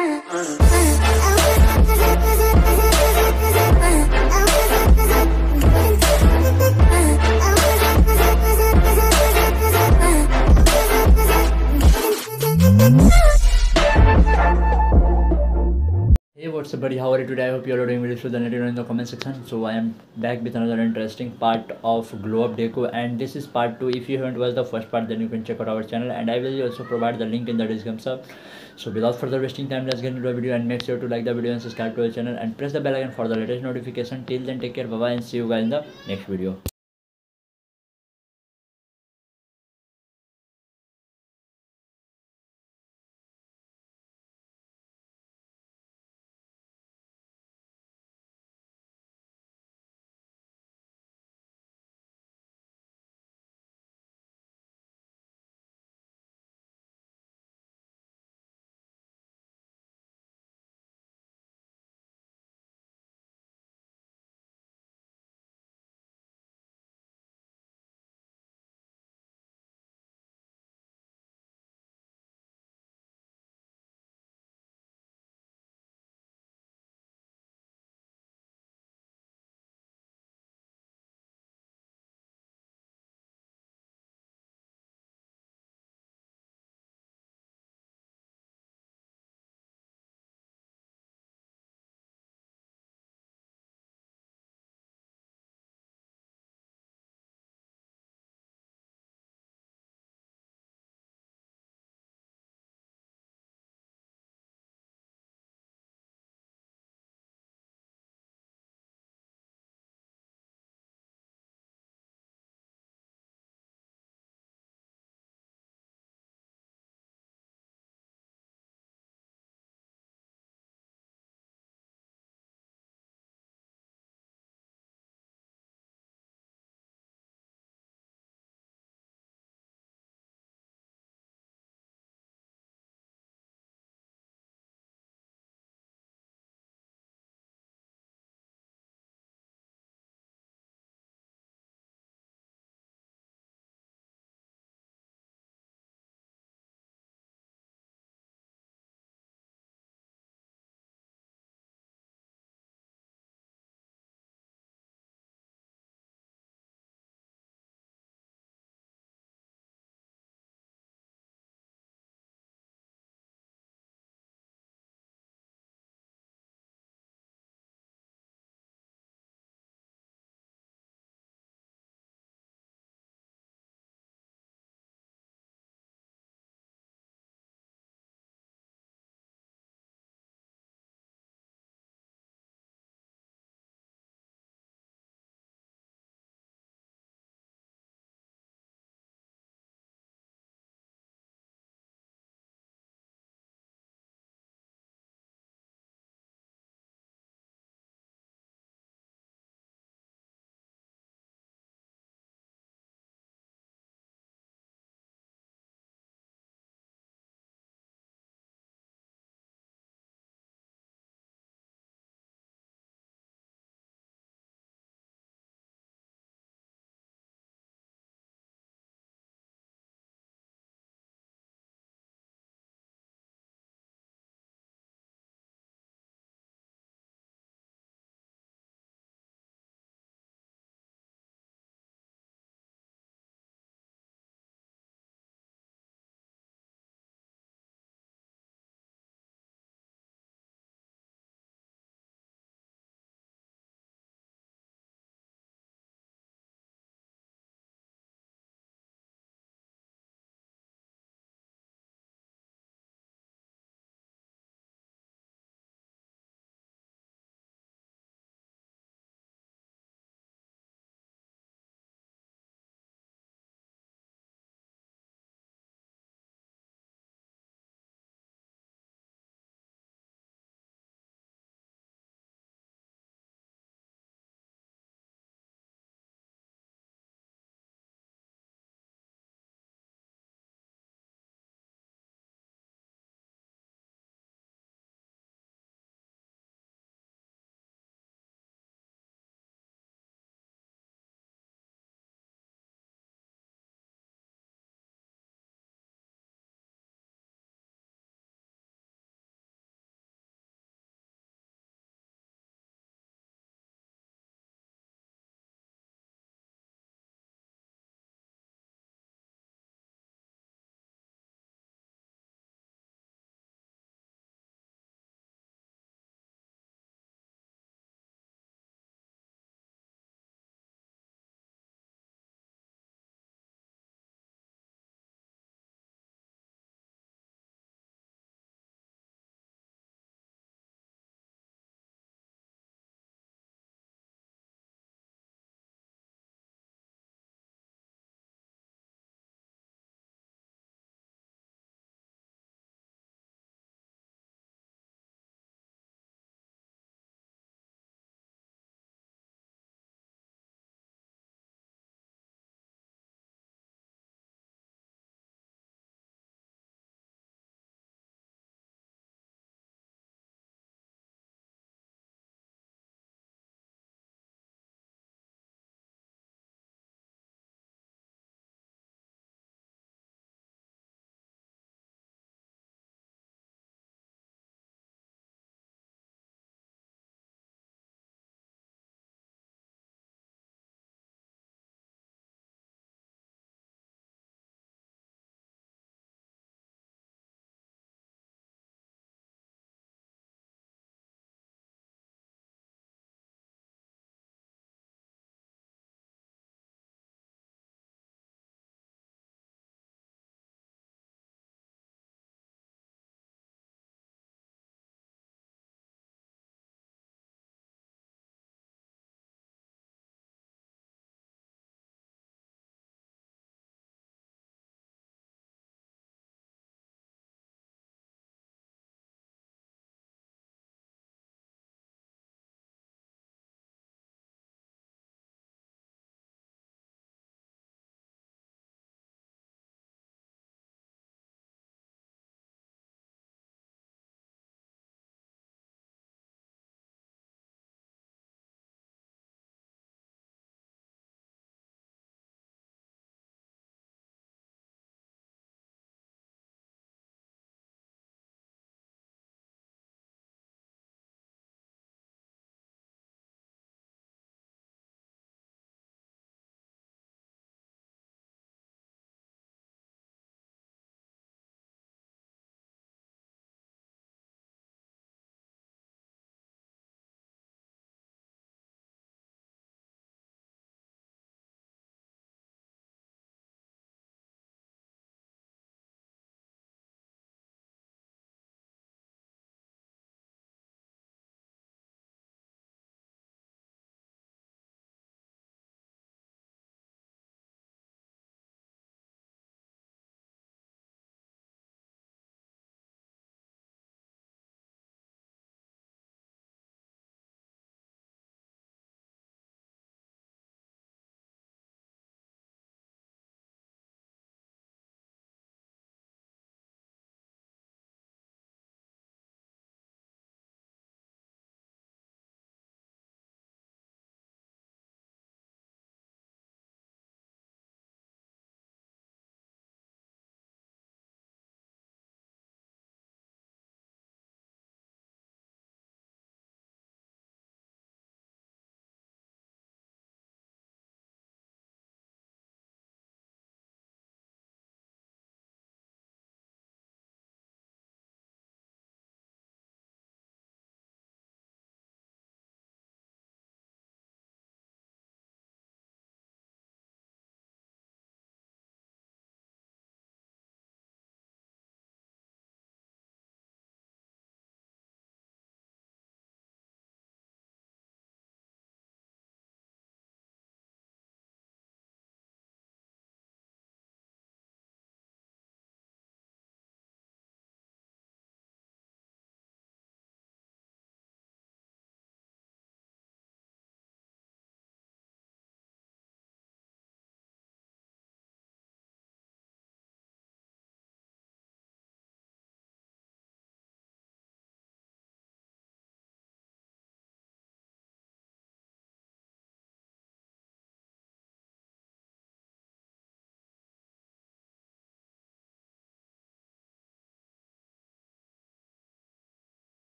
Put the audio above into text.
Hey, what's up, buddy? How are you today? I hope you're doing really well. Then in the comment section. So I am back with another interesting part of Glow Up Deku, and this is part two. If you haven't watched the first part, then you can check out our channel, and I will also provide the link in the description. So without further wasting time, let's get into the video and make sure to like the video and subscribe to the channel and press the bell icon for the latest notification. Till then, take care, bye bye, and see you guys in the next video.